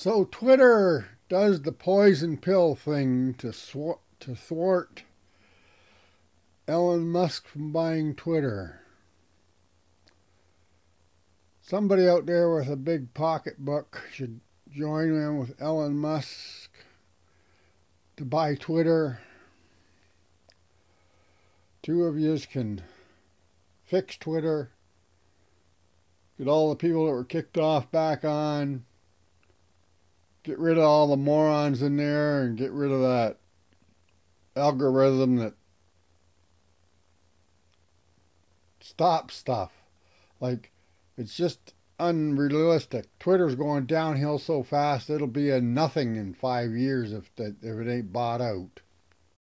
So Twitter does the poison pill thing to thwart, to thwart Elon Musk from buying Twitter. Somebody out there with a big pocketbook should join in with Elon Musk to buy Twitter. Two of yous can fix Twitter, get all the people that were kicked off back on, get rid of all the morons in there, and get rid of that algorithm that stops stuff. Like, it's just unrealistic. Twitter's going downhill so fast, it'll be a nothing in five years if, that, if it ain't bought out.